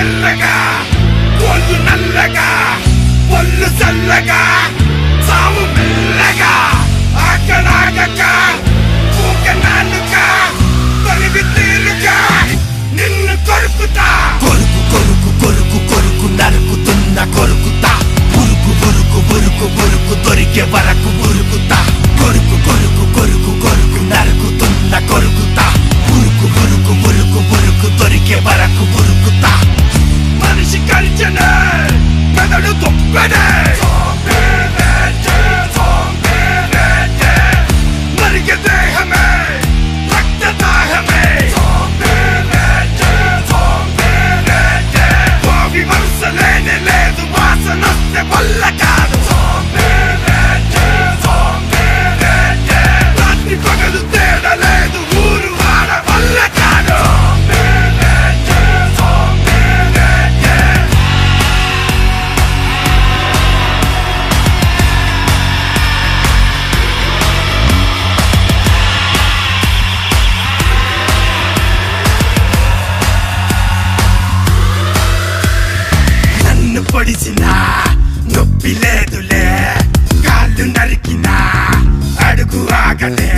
ఎర్రగా ఒళ్ళు నల్లగా పళ్ళు చల్లగా సాము మెల్లగా ఆకలాగక ఊక నానుక తొలివి తీరుగా నిన్ను కొరుకుతా. కొరుకు కొరుకు కొరుకు కొరుకు నరుకుతున్న కొరుకుతా. ఉరుకు ఉరుకు ఉరుకు ఉరుకు దొరికే వరకు ఉరుకుతా. కొరుకు కొరుకు కొరుకు కొరుకు నరుకుతున్న కొరుకుతా. పొడిచినా నొప్పి లేదులే కాళ్ళు నరికినా అడుగు ఆగలే.